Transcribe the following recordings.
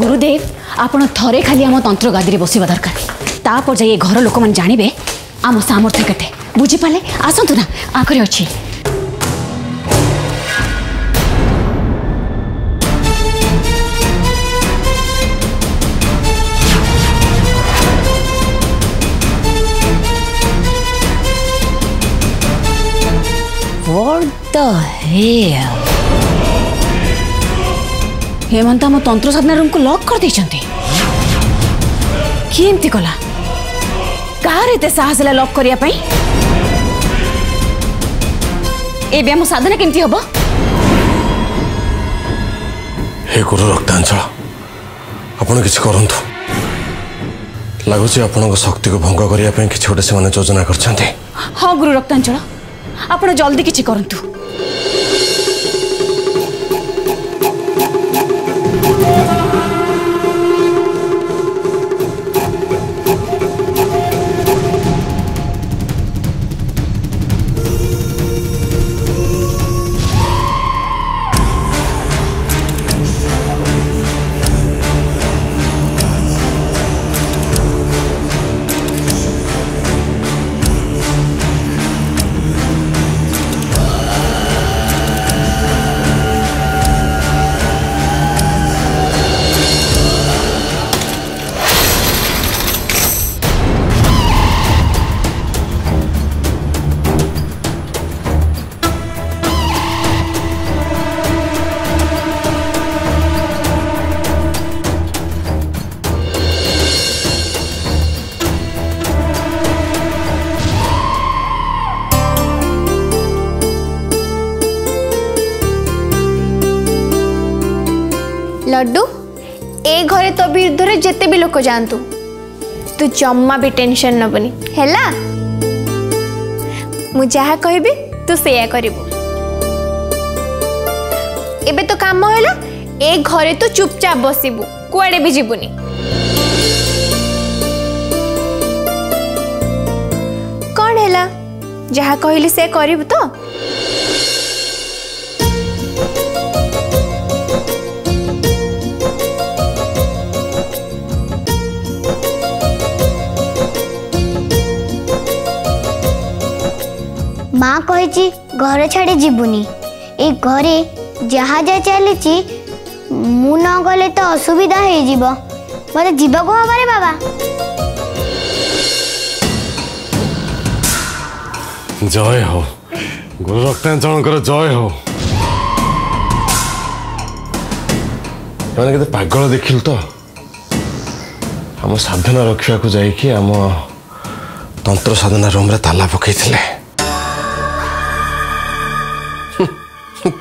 গুরুদেব আপনার থরে খালি আমার তন্ত্র গাদিরে বসবা দরকার তাপর যাই এ ঘর লোক মানে জাঁবে আমার সামর্থ্য কেতে বুঝিপারে আসন্তু না আগে অ What the hell? हेमंत आम तंत्र साधना रूम को लॉक कर देइछंती किए एमती कला कार एते साहस ला लॉक करिया पई एबे आम साधना केमती हबो हे गुरु रक्तांचल ଆପଣ କିଛି କରନ୍ତୁ ଲାଗୁଛି ଆପଣଙ୍କ ଶକ୍ତିକୁ ଭଙ୍ଗ କରିବା ପାଇଁ କିଛି ଗୋଟେ ସେମାନେ ଯୋଜନା କରିଛନ୍ତି ହଁ ଗୁରୁ ରକ୍ତାଞ୍ଚଳ ଆପଣ ଜଲ୍ଦି କିଛି କରନ୍ତୁ लड्डू ए घरे तो विरुद्ध जिते भी लोक जातु तू जमा भी टेंशन नबुनी है ମୁଁ ଯାହା କହିବି ତୁ ସେଇଆ କରିବୁ ଏବେ ତ କାମ ହେଲା ଏ ଘରେ ତୁ ଚୁପଚାପ ବସିବୁ କୁଆଡ଼େ ବି ଯିବୁନି କ'ଣ ହେଲା ଯାହା କହିଲି ସେ କରିବୁ ତ ମା କହିଛି ଘର ଛାଡ଼ି ଯିବୁନି ଏ ଘରେ ଯାହା ଯାହା ଚାଲିଛି ମୁଁ ନ ଗଲେ ତ ଅସୁବିଧା ହେଇଯିବ ମୋତେ ଯିବାକୁ ହବରେ ବାବା ଜୟ ହଉ ଗୁରୁ ରକ୍ତାଞ୍ଚଳଙ୍କର ଜୟ ହଉ ଏମାନେ କେତେ ପାଗଳ ଦେଖିଲୁ ତ ଆମ ସାଧନା ରଖିବାକୁ ଯାଇକି ଆମ ତନ୍ତ୍ର ସାଧନା ରୁମ୍ରେ ତାଲା ପକାଇଥିଲେ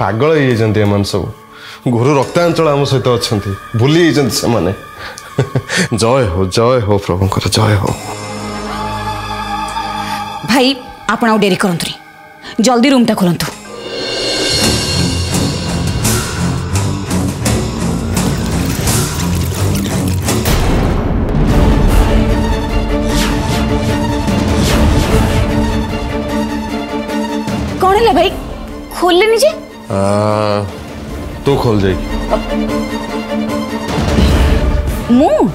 ପାଗଳ ହେଇଯାଇଛନ୍ତି ଏମାନେ ସବୁ ଘୋର ରକ୍ତାଞ୍ଚଳ ଆମ ସହିତ ଅଛନ୍ତି ଭୁଲି ଯାଇଛନ୍ତି ସେମାନେ ଜୟ ହଉ ଜୟ ହଉ ପ୍ରଭୁଙ୍କର ଜୟ ହଉ ଭାଇ ଆପଣ ଆଉ ଡେରି କରନ୍ତୁନି ଜଲ୍ଦି ରୁମ୍ଟା ଖୋଲନ୍ତୁ तू खोल जाएगी मुंह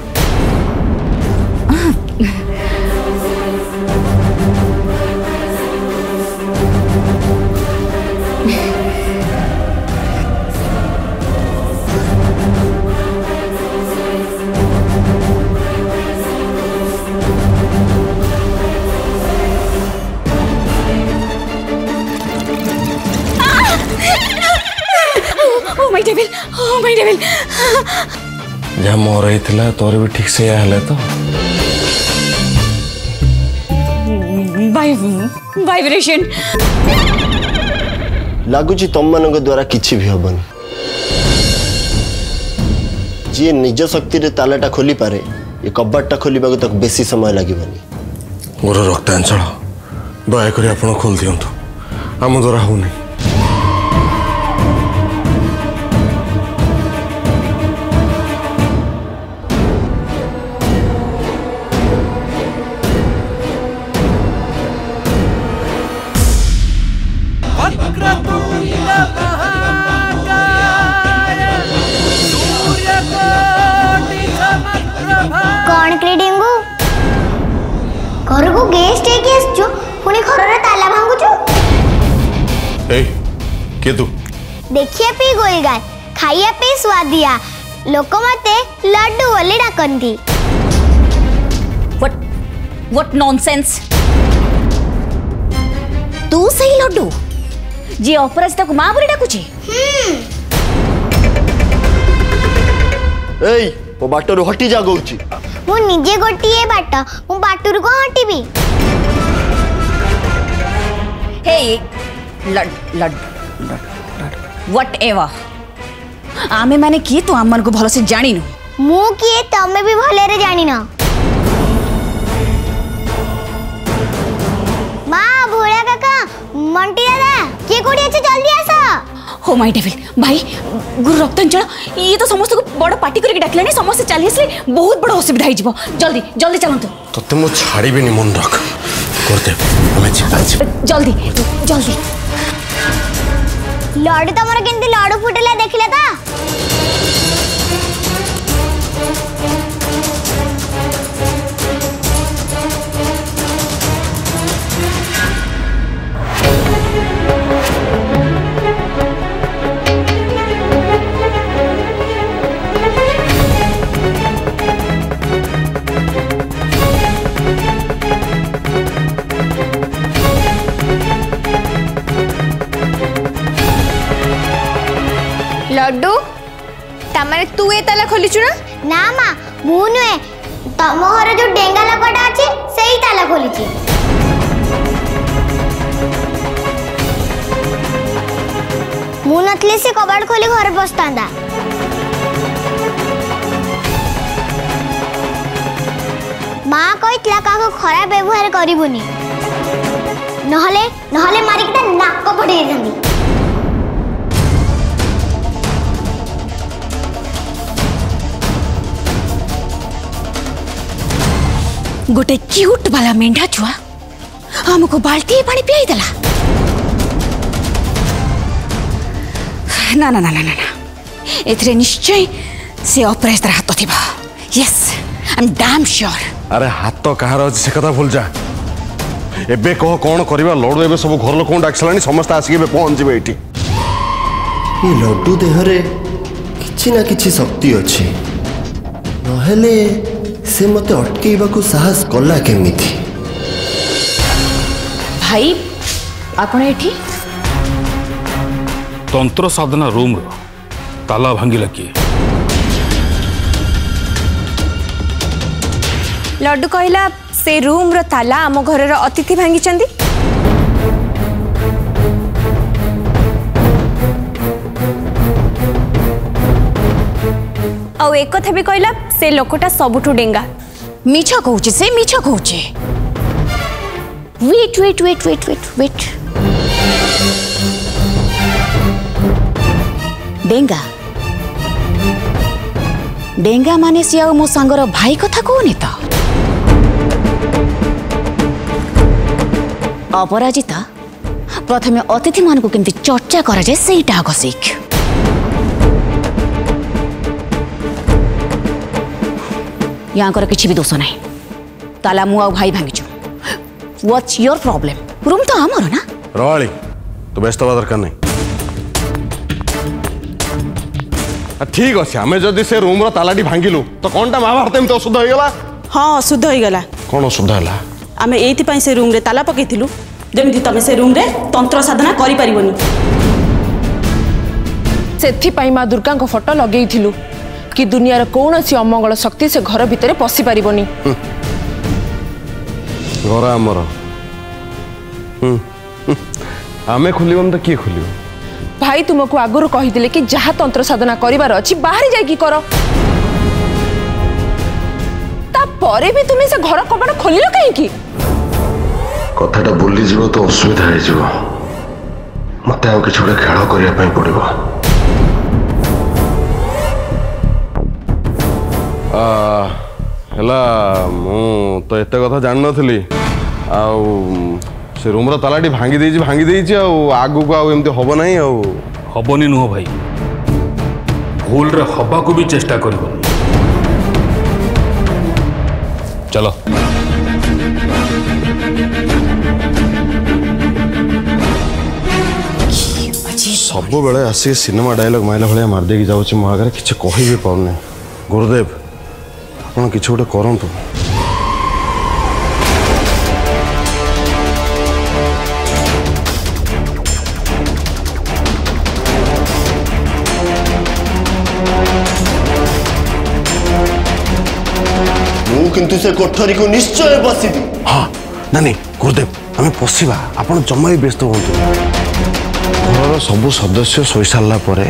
कौन कहीं डेविल जहाँ मोर रही तोर भी ठीक से हेले तो ভাইব্রেশন লাগুছি তোমাମାନଙ୍କ দ্বারা କିଛି ବି ହବନି ଯିଏ ନିଜ ଶକ୍ତିରେ ତାଲାଟା ଖୋଲିପାରେ ଏ କବାଟଟା ଖୋଲିବାକୁ ତାକୁ ବେଶୀ ସମୟ ଲାଗିବନି ମୋର ରକ୍ତାଞ୍ଚଳ ଦୟାକରି ଆପଣ ଖୋଲି ଦିଅନ୍ତୁ ଆମ ଦ୍ୱାରା ହେଉନି ନଦିଆ ଲୋକ ମୋତେ ଲଡୁ ବୋଲି ଡାକନ୍ତି What nonsense! ତୁ ସେଇ ଲଡୁ ଯିଏ ଅପରାଜିତାକୁ ମା ବୋଲି ଡାକୁଛି ଏଇ ମୋ ବାଟରୁ ହଟି ଯା କହୁଛି ମୁଁ ନିଜେ ଗୋଟିଏ ବାଟ ମୁଁ ବାଟରୁ କଣ ହଟିବି ହେଇ ଲଡ ଲଡ ଲଡ ୱାଟ୍ ଏଭର आमे माने किए तू तो आम को भलसे जानिनु मु किए तमे भी भलरे जानिन मां भोला काका मंटी दादा के कोडी अछि जल्दी आस हो माय डेविल भाई गुरु रक्तांचल ये तो समस्त को बड़ पार्टी करके डाकलानी समस्त चली बहुत बड़ असुविधा हो जल्दी जल्दी चलंतु तते तो मु छाड़ीबेनी मन रख कर दे हमें जल्दी जल्दी लड़ू तुम कि लड़ू फुटला देखिले तो ଲଡ଼ୁ ତାମାନେ ତୁ ଏ ତାଲା ଖୋଲିଛୁ ନା ନା ମା ମୁଁ ନୁହେଁ ତମ ଘରେ ଯୋଉ ଡେଙ୍ଗା ଲୋକଟା ଅଛି ସେଇ ତାଲା ଖୋଲିଛି ମୁଁ ନଥିଲି ସେ କବାଟ ଖୋଲି ଘରେ ବସିଥାନ୍ତା মা কইতলা কাকু খারাপ ব্যবহার করিবুনি নহলে নহলে মারিকি তা নাক পড়ে যাবি गोटे क्यूट वाला मेंढा छुआ आमको बाल्टी पानी पियाई देला ना ना ना ना ना ना एथिरे निश्चय से अपरेश तरह हाथ थिबा yes I am damn sure अरे हाथ तो कहार अछि से कथा भूल जा एबे कह कोन करबा लड़ू एबे सब घर लोक डाकसलानी समस्त आसी एबे पहुंच जेबे एठी ये लड्डू देहरे किछि ना शक्ति अछि नहले ସେ ମୋତେ ଅଟକେଇବାକୁ ସାହସ କଲା କେମିତି ଭାଇ ଆପଣ ଏଠି ତନ୍ତ୍ର ସାଧନା ରୁମ୍ର ତାଲା ଭାଙ୍ଗିଲା କିଏ ଲଡ଼ୁ କହିଲା ସେ ରୁମ୍ର ତାଲା ଆମ ଘରର ଅତିଥି ଭାଙ୍ଗିଛନ୍ତି ଆଉ ଏକଥା ବି କହିଲା ସେ ଲୋକଟା ସବୁଠୁ ଡେଙ୍ଗା ମିଛ କହୁଛି ସେ ମିଛ କହୁଛି ଡେଙ୍ଗା ଡେଙ୍ଗା ମାନେ ସିଏ ଆଉ ମୋ ସାଙ୍ଗର ଭାଇ କଥା କହୁନି ତ ଅପରାଜିତା ପ୍ରଥମେ ଅତିଥିମାନଙ୍କୁ କେମିତି ଚର୍ଚ୍ଚା କରାଯାଏ ସେଇଟା ଆଗ ଶିଖ ୟାଙ୍କର କିଛି ବି ଦୋଷ ନାହିଁ ତାଲା ମୁଁ ଆଉ ଭାଇ ଭାଙ୍ଗିଛୁ ୱାଟ୍ସ ୟୋର୍ ପ୍ରୋବ୍ଲେମ୍ ରୁମ୍ ତ ଆମର ନା ରଳି ତୁ ବ୍ୟସ୍ତ ହେବା ଦରକାର ନାହିଁ ଠିକ୍ ଅଛି ଆମେ ଯଦି ସେ ରୁମ୍ର ତାଲାଟି ଭାଙ୍ଗିଲୁ ତ କ'ଣଟା ମହାଭାରତ ଏମିତି ଅଶୁଦ୍ଧ ହେଇଗଲା ହଁ ଅଶୁଦ୍ଧ ହେଇଗଲା କ'ଣ ଅଶୁଦ୍ଧ ହେଲା ଆମେ ଏଇଥିପାଇଁ ସେ ରୁମ୍ରେ ତାଲା ପକାଇଥିଲୁ ଯେମିତି ତମେ ସେ ରୁମ୍ରେ ତନ୍ତ୍ର ସାଧନା କରିପାରିବନି ସେଥିପାଇଁ ମା ଦୁର୍ଗାଙ୍କ ଫଟୋ ଲଗେଇଥିଲୁ କି ଦୁନିଆର କୌଣସି ଅମଙ୍ଗଳ ଶକ୍ତି ସେ ଘର ଭିତରେ ପଶିପାରିବନି ଘର ଆମର ଆମେ ଖୋଲିବନି ତ କିଏ ଖୋଲିବ ଭାଇ ତୁମକୁ ଆଗରୁ କହିଥିଲେ କି ଯାହା ତନ୍ତ୍ର ସାଧନା କରିବାର ଅଛି ବାହାରି ଯାଇକି କର ତାପରେ ବି ତୁମେ ସେ ଘର କବାଟ ଖୋଲିଲ କାହିଁକି କଥାଟା ବୁଲିଯିବ ତ ଅସୁବିଧା ହେଇଯିବ ମତେ ଆଉ ହେଲା ମୁଁ ତ ଏତେ କଥା ଜାଣିନଥିଲି ଆଉ ସେ ରୁମ୍ର ତାଲାଟି ଭାଙ୍ଗି ଦେଇଛି ଭାଙ୍ଗି ଦେଇଛି ଆଉ ଆଗକୁ ଆଉ ଏମିତି ହେବ ନାହିଁ ଆଉ ହେବନି ନୁହଁ ଭାଇ ଭୁଲରେ ହେବାକୁ ବି ଚେଷ୍ଟା କରିବ ଚାଲ ସବୁବେଳେ ଆସିକି ସିନେମା ଡାଇଲଗ୍ ମାରିଲା ଭଳିଆ ମାରିଦେଇକି ଯାଉଛି ମୋ ଆଗରେ କିଛି କହିବି ପାରୁନି ଗୁରୁଦେବ ଆପଣ କିଛି ଗୋଟେ କରନ୍ତୁ ମୁଁ କିନ୍ତୁ ସେ କୋଠରୀକୁ ନିଶ୍ଚୟ ବସିବି ହଁ ନା ନାଇଁ ଗୁରୁଦେବ ଆମେ ପଶିବା ଆପଣ ଜମା ବି ବ୍ୟସ୍ତ ହୁଅନ୍ତୁ ଘରର ସବୁ ସଦସ୍ୟ ଶୋଇସାରିଲା ପରେ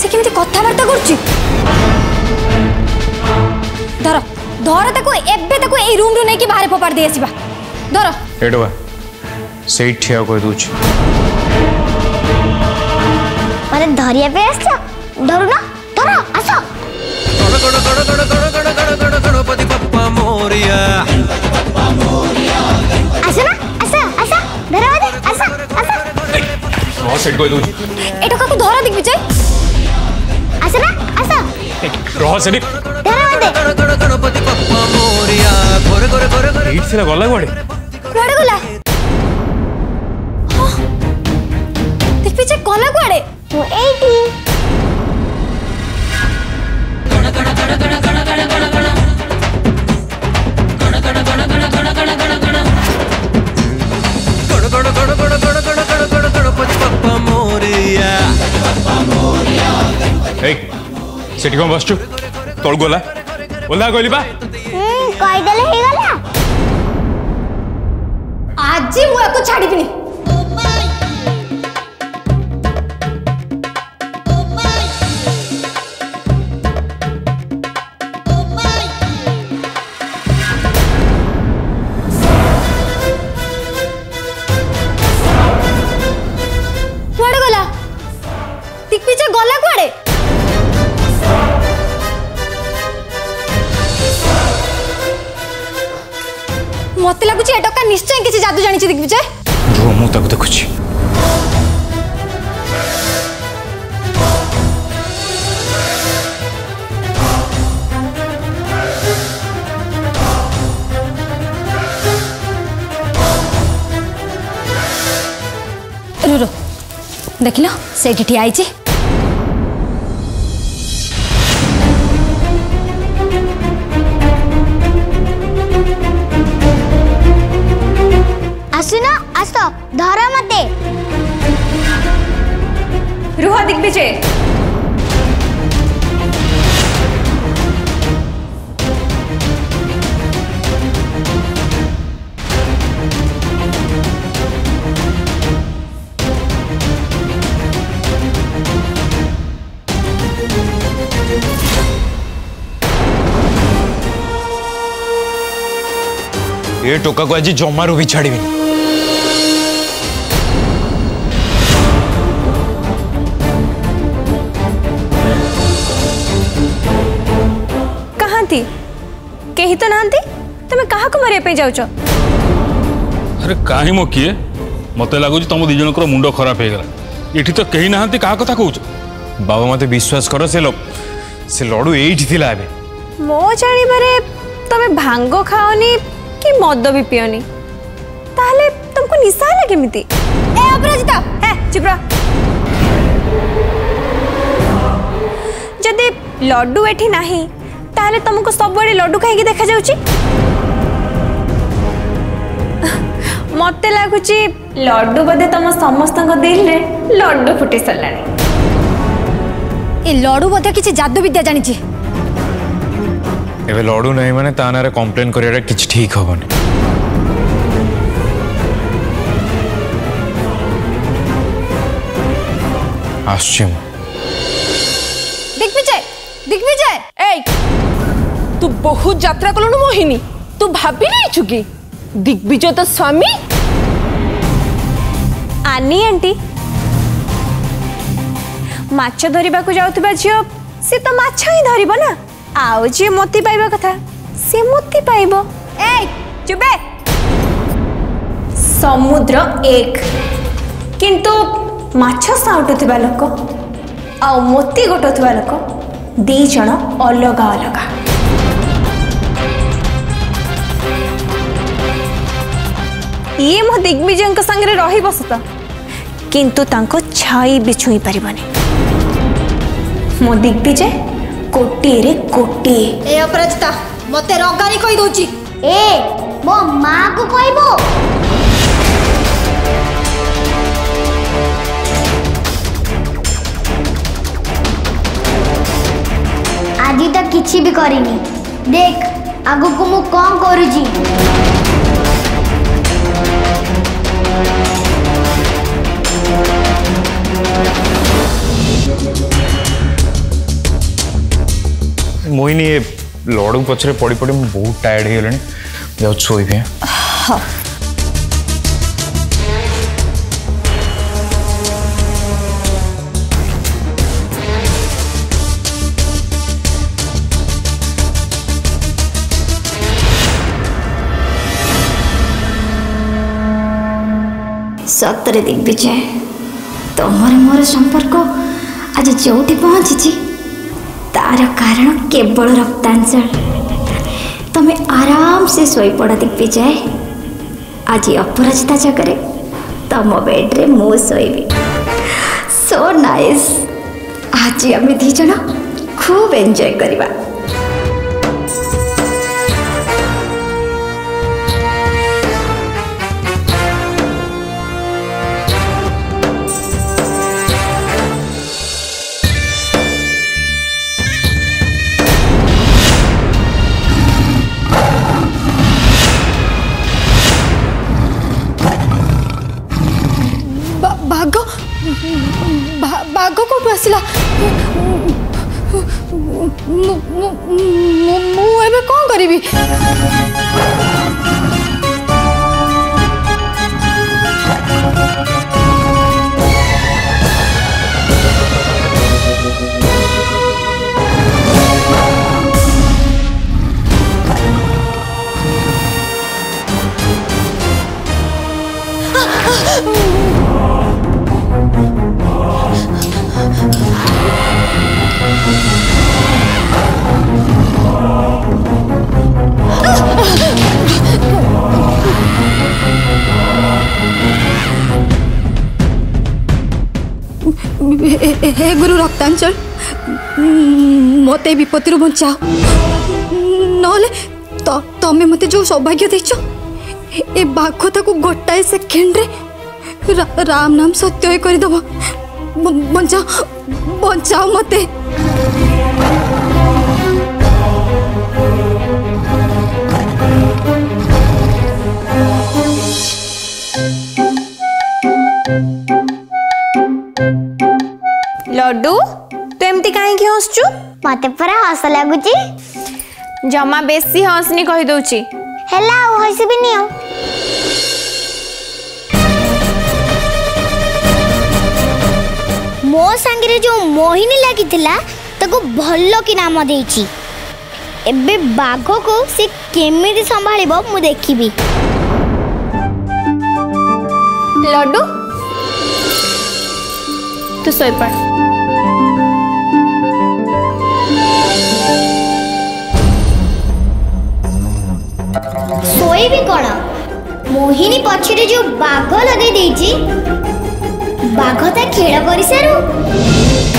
সে কেমতি কথাবার্তা করছি ধর ধর তাকে এবে তাকে এই রুম রু নেকি বাহারে ফোপাড় দিয়ে আসবা ধর এটু বা সেই ঠিয়া কই দুছি মানে ধরিয়া পে আসছ ধরু না ধর আসো গড় গড় গড় গড় গড় গড় গড় গড় গণপতি বাপ্পা মোরিয়া গণপতি বাপ্পা মোরিয়া আসো না আসো আসো ধরো আসো আসো নো সেট কই দুছি এটা কাকু ধরা দেখবি চাই ରହସ୍ୟ ଏଇଠି ସିନା ଗଲା କୁଆଡ଼େ କୁଆଡ଼େ ଗଲା ଦେଖି ସେ ଗଲା କୁଆଡ଼େ ଏଇଠି ସେଠି କ'ଣ ବସିଛୁ तल गला ओला गोली बा हम्म कोई दले हे गला आज जी मु एको छाड़ी दिनी दूर देख लाइट आई तो धरा मत रुह दिग्विजय ए ଟୋକାକୁ ଆଜି ଜମାରୁ ବି ଛାଡ଼ିବିନି କାହାନ୍ତି କେହି ତ ନାହାନ୍ତି ତମେ କାହାକୁ ମାରିବା ପାଇଁ ଯାଉଛ ଆରେ କାହିଁ ମୋ କିଏ ମତେ ଲାଗୁଛି ତମ ଦୁଇ ଜଣଙ୍କର ମୁଣ୍ଡ ଖରାପ ହେଇଗଲା ଏଠି ତ କେହି ନାହାନ୍ତି କାହା କଥା କହୁଛ ବାବା ମତେ ବିଶ୍ୱାସ କର ସେ ସେ ଲଡ଼ୁ ଏଇଠି ଥିଲା ଏବେ ମୋ ଜାଣିବାରେ ତମେ ଭାଙ୍ଗ ଖାଅନି कि मद भी पिनी तुमको निशा है कमी अपराजिता चिप्रा जदि लड्डू एटी ना ताहले तुमको सब लड्डू खाई देखा जा मत लगुच लड्डू बोधे तुम समस्त दिल में लड्डू फुटी सर ए लड्डू बोधे किसी जादू विद्या जानी जानी এবে লড়ু নাই মানে তা নারে কমপ্লেন করিয়াটা কিছু ঠিক হবনি আসছি মু দিগ্বিজয় দিগ্বিজয় এই তু বহু যাত্রা কলু মোহিনী তু ভাবি নেইছু কি দিগ্বিজয় তো স্বামী আনি আন্টি মাছ ধরিবাকু যাওতিবা ঝিও সে তো মাছ হি ধরিব না आउ जी मोती पाइबा कथा से मोती पाइबो ए चुबे समुद्र एक किंतु माछ साउटुथिबा लोक आउ मोती गोटुथिबा लोक दी जण अलगा अलगा ये मो दिग्विजय संगे रही बस तो किंतु छाई भी छुई पारे मो दिग्विजय କୋଟିଏରେ କୋଟିଏ ଏ ଅପରାଜିତା ମତେ ରଗାରି କହିଦଉଛି ଏ ମୋ ମାଆକୁ କହିବୁ ଆଜି ତ କିଛି ବି କରିନି ଦେଖ ଆଗକୁ ମୁଁ କ'ଣ କରୁଛି Thank you. मोहिनी लड़ू पचर पड़ी पड़ी बहुत टायर्ड हो जाए सतरे दिग्विजय तुम मोर संपर्क आज जो पहुंची ତାର କାରଣ କେବଳ ରକ୍ତାଞ୍ଚଳ ତମେ ଆରାମସେ ଶୋଇପଡ଼ ଦିଗ୍ବିଜୟ ଆଜି ଅପରାଜିତା ଜାଗାରେ ତମ ବେଡ଼୍ରେ ମୁଁ ଶୋଇବି ସୋ ନାଇସ୍ ଆଜି ଆମେ ଦୁଇ ଜଣ ଖୁବ୍ ଏନ୍ଜୟ କରିବା ଆସିଲା ମୁଁ ଏବେ କ'ଣ କରିବି মুক্তাঞ্চল মতো এই বিপত্তির বঞ্চাও নহলে তুমি মতো যে সৌভাগ্য দিয়েছ এ বাঘ তাকে গোটায়ে সেকেন্ডে রাম নাম সত্যয় করে দেব বঞ্চাও বঞ্চাও মতো ଲଡ଼ୁ ତୁ ଏମିତି କାହିଁକି ହସୁଛୁ ମତେ ପୁରା ହସ ଲାଗୁଛି ଜମା ବେଶୀ ହସନି କହିଦେଉଛି ହେଲା ଆଉ ହସିବିନି ଆଉ ମୋ ସାଙ୍ଗରେ ଯେଉଁ ମୋହିନୀ ଲାଗିଥିଲା ତାକୁ ଭଲ କି ନାମ ଦେଇଛି ଏବେ ବାଘକୁ ସେ କେମିତି ସମ୍ଭାଳିବ ମୁଁ ଦେଖିବି ଲଡ଼ୁ તું સોઈ પડ સોઈબી કોણ મોહિની પછીરે જો બાઘ લગાઈ દેઈચી બાઘ તા ખેળ કરી સારું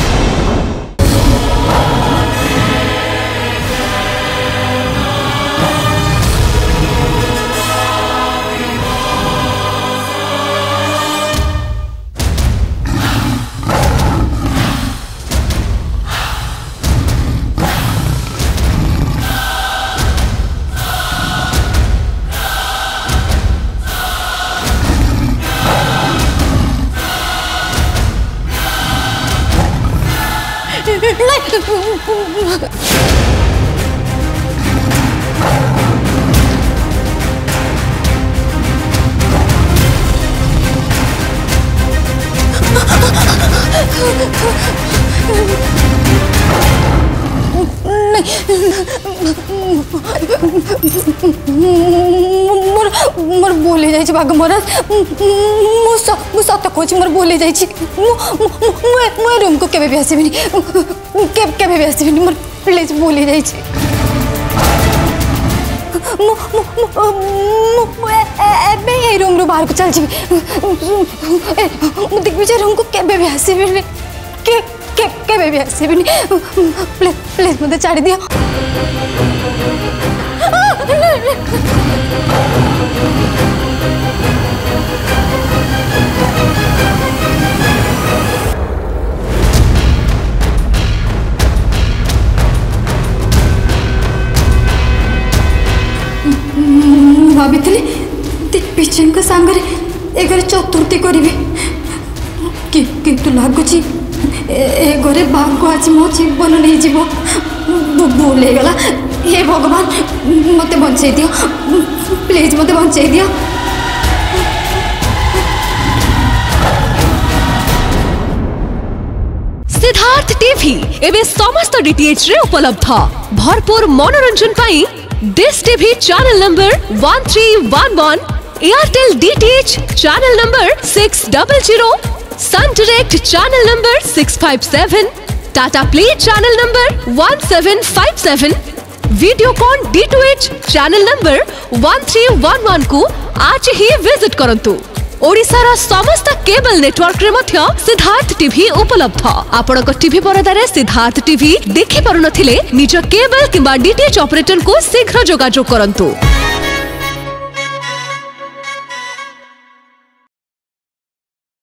भूली जाइ छी बाग मोरस मु मु सत कोच मोर भूली जाइ छी मु मु रूम को केबे भी आसीबिनी के केबे भी आसीबिनी मोर प्लीज भूली जाइ मु मु एबे ए रूम रो बाहर को चल जी मु देख बिचार रूम को केबे भी आसीबिनी के के केबे भी आसीबिनी प्लीज प्लीज मुझे छाड़ दियो भूल हो गला हे भगवान मत ବଞ୍ଚେଇ ଦିଅ ପ୍ଲିଜ୍ ମୋତେ ବଞ୍ଚେଇ ଦିଅ सिद्धार्थ टीवी एवं समस्त डीटीएच रे उपलब्ध भरपूर मनोरंजन पाई Dish TV channel number 1311 Airtel DTH channel number 600 Sun Direct channel number 657 Tata play channel number 1757 Videocon D2H channel number 1311 को आज ही विजिट करंतु ओडिशार समस्त केबल नेटवर्क रे मध्य सिद्धार्थ टीवी उपलब्ध आपण को टीवी परदारे सिद्धार्थ टीवी देखि पारुनथिले निजो केबल किबा डीटीएच ऑपरेटर को शीघ्र जोगाजोग करंतु